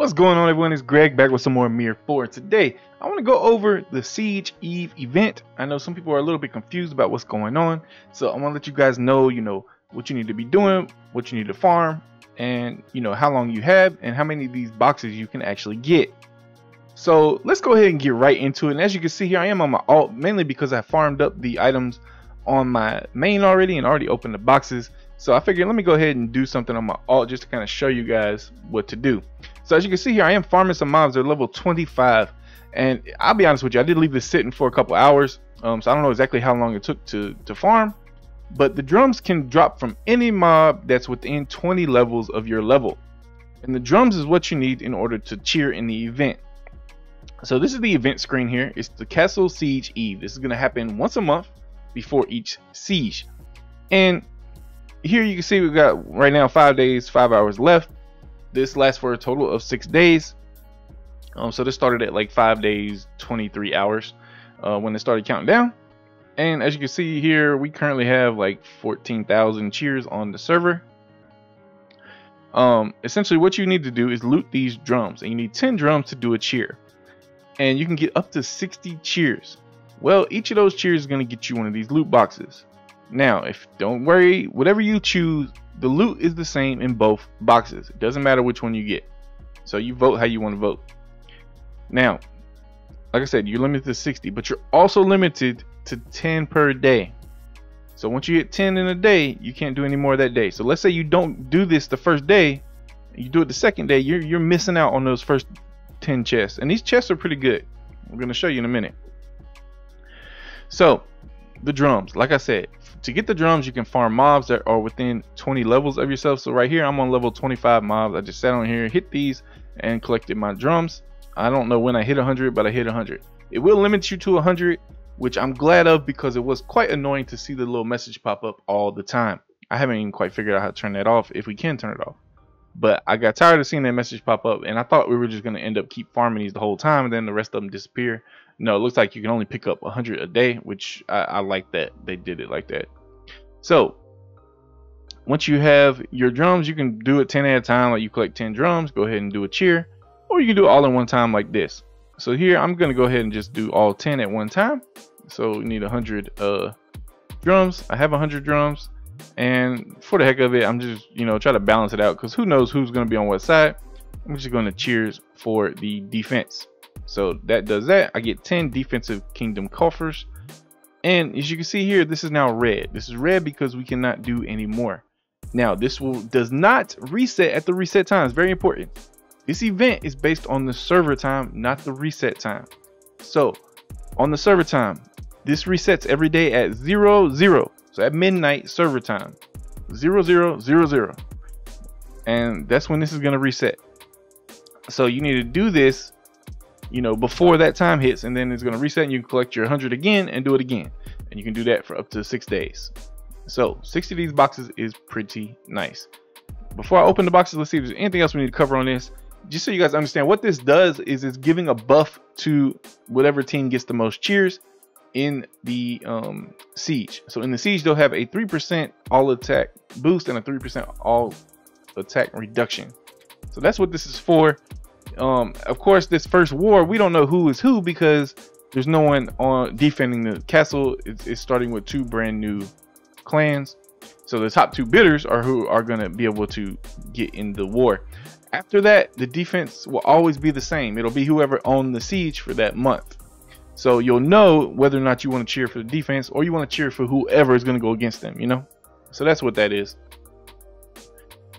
What's going on everyone, it's Greg back with some more Mir 4. Today, I want to go over the Siege Eve event. I know some people are a little bit confused about what's going on, so I want to let you guys know, you know, what you need to be doing, what you need to farm, and, you know, how long you have, and how many of these boxes you can actually get. So, let's go ahead and get right into it, and as you can see here, I am on my alt, mainly because I farmed up the items on my main already and already opened the boxes. So I figured let me go ahead and do something on my alt just to kind of show you guys what to do. So as you can see here, I am farming some mobs. They're level 25. And I'll be honest with you, I did leave this sitting for a couple hours. Um, so I don't know exactly how long it took to, to farm. But the drums can drop from any mob that's within 20 levels of your level. And the drums is what you need in order to cheer in the event. So this is the event screen here. It's the Castle Siege Eve. This is going to happen once a month before each siege. And here you can see we've got right now five days, five hours left this lasts for a total of six days. Um, so this started at like five days, 23 hours uh, when it started counting down. And as you can see here, we currently have like 14,000 cheers on the server. Um, essentially, what you need to do is loot these drums, and you need 10 drums to do a cheer. And you can get up to 60 cheers. Well, each of those cheers is going to get you one of these loot boxes. Now, if don't worry, whatever you choose, the loot is the same in both boxes. It doesn't matter which one you get. So you vote how you want to vote. Now, like I said, you're limited to 60, but you're also limited to 10 per day. So once you hit 10 in a day, you can't do any more that day. So let's say you don't do this the first day, you do it the second day, you're you're missing out on those first 10 chests. And these chests are pretty good. I'm going to show you in a minute. So, the drums, like I said, to get the drums you can farm mobs that are within 20 levels of yourself. So right here i'm on level 25 mobs. I just sat on here hit these and collected my drums. I don't know when i hit 100 but i hit 100 it will limit you to 100 which i'm glad of because it was quite annoying to see the little message pop up all the time. I haven't even quite figured out how to turn that off if we can turn it off. But i got tired of seeing that message pop up and i thought we were just going to end up keep farming these the whole time and then the rest of them disappear no, it looks like you can only pick up 100 a day, which I, I like that they did it like that. So once you have your drums, you can do it 10 at a time. Like you collect 10 drums, go ahead and do a cheer, or you can do it all in one time like this. So here I'm gonna go ahead and just do all 10 at one time. So we need 100 uh, drums. I have 100 drums, and for the heck of it, I'm just you know try to balance it out because who knows who's gonna be on what side. I'm just gonna cheers for the defense. So that does that. I get 10 defensive kingdom coffers. And as you can see here, this is now red. This is red because we cannot do any more. Now, this will does not reset at the reset time. It's very important. This event is based on the server time, not the reset time. So, on the server time, this resets every day at 0, 0. So at midnight server time, 0, 0, 0, 0. And that's when this is going to reset. So you need to do this you know, before that time hits, and then it's going to reset and you can collect your 100 again and do it again. And you can do that for up to six days. So 60 of these boxes is pretty nice. Before I open the boxes, let's see if there's anything else we need to cover on this. Just so you guys understand what this does is it's giving a buff to whatever team gets the most cheers in the um, siege. So in the siege, they'll have a 3% all attack boost and a 3% all attack reduction. So that's what this is for um, of course, this first war, we don't know who is who because there's no one on defending the castle. It's, it's starting with two brand new clans. So the top two bidders are who are going to be able to get in the war. After that, the defense will always be the same. It'll be whoever owned the siege for that month. So you'll know whether or not you want to cheer for the defense or you want to cheer for whoever is going to go against them, you know? So that's what that is.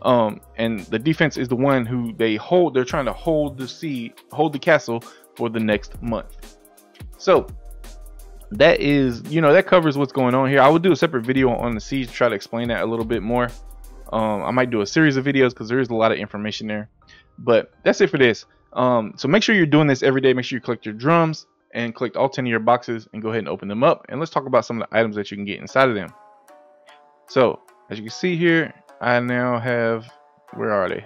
Um, and the defense is the one who they hold. They're trying to hold the sea, hold the castle for the next month. So that is, you know, that covers what's going on here. I will do a separate video on the siege to try to explain that a little bit more. Um, I might do a series of videos because there is a lot of information there. But that's it for this. Um, so make sure you're doing this every day. Make sure you collect your drums and collect all 10 of your boxes and go ahead and open them up. And let's talk about some of the items that you can get inside of them. So as you can see here, I now have, where are they?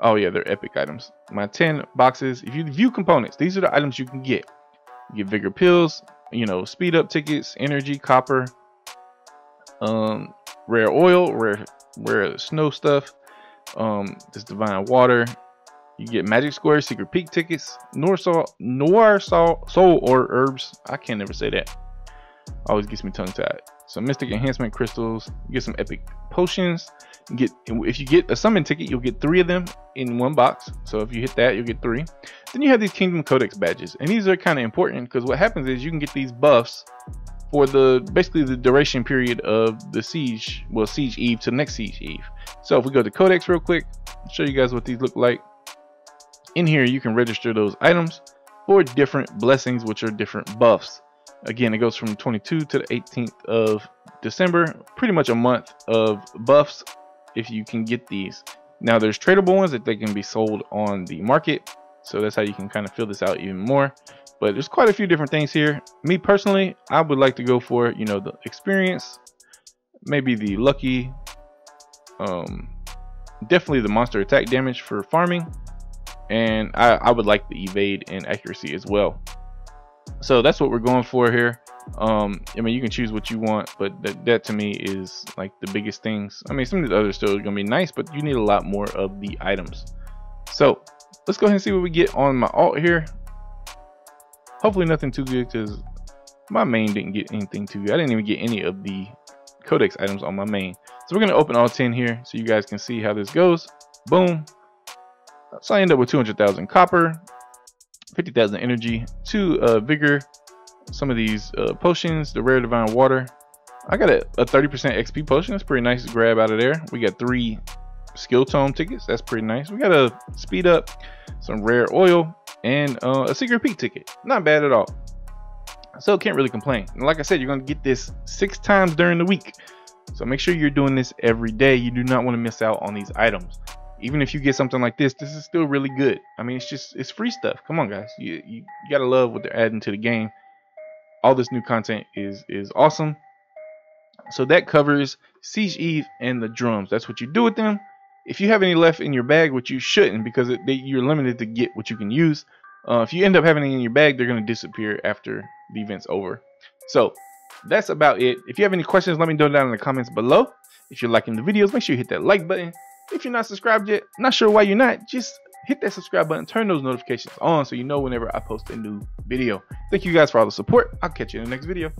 Oh yeah, they're epic items. My 10 boxes, if you view components, these are the items you can get. You get vigor pills, you know, speed up tickets, energy, copper, um, rare oil, rare, rare snow stuff, um, this divine water. You get Magic Square, Secret peak tickets, Noir Soul, Noir Soul, Soul or Herbs. I can't never say that. Always gets me tongue tied. Some Mystic Enhancement crystals. You get some Epic Potions. You get if you get a summon ticket, you'll get three of them in one box. So if you hit that, you'll get three. Then you have these Kingdom Codex badges, and these are kind of important because what happens is you can get these buffs for the basically the duration period of the siege, well siege eve to next siege eve. So if we go to Codex real quick, show you guys what these look like. In here, you can register those items for different blessings, which are different buffs. Again, it goes from 22 to the 18th of December, pretty much a month of buffs if you can get these. Now there's tradable ones that they can be sold on the market. So that's how you can kind of fill this out even more. But there's quite a few different things here. Me personally, I would like to go for, you know, the experience, maybe the lucky, um, definitely the monster attack damage for farming. And I, I would like the evade and accuracy as well. So that's what we're going for here. Um i mean you can choose what you want but that, that to me is like the biggest things. I mean some of the others still are gonna be nice but you need a lot more of the items. So let's go ahead and see what we get on my alt here. Hopefully nothing too good because my main didn't get anything too good. I didn't even get any of the codex items on my main. So we're going to open all 10 here so you guys can see how this goes. Boom. So i end up with 200,000 copper 50,000 energy, 2 uh, vigor, some of these uh, potions, the rare divine water. I got a 30% XP potion. That's pretty nice to grab out of there. We got three skill tome tickets. That's pretty nice. We got a speed up, some rare oil, and uh, a secret peak ticket. Not bad at all. So can't really complain. And like I said, you're gonna get this six times during the week. So make sure you're doing this every day. You do not want to miss out on these items. Even if you get something like this, this is still really good. I mean, it's just it's free stuff. Come on, guys. You you, gotta love what they're adding to the game all this new content is is awesome. So that covers Siege Eve and the drums. That's what you do with them. If you have any left in your bag, which you shouldn't because it, they, you're limited to get what you can use. Uh, if you end up having it in your bag, they're to disappear after the event's over. So that's about it. If you have any questions, let me know down in the comments below. If you're liking the videos, make sure you hit that like button. If you're not subscribed yet, not sure why you're not, just hit that subscribe button, turn those notifications on so you know whenever I post a new video. Thank you guys for all the support. I'll catch you in the next video.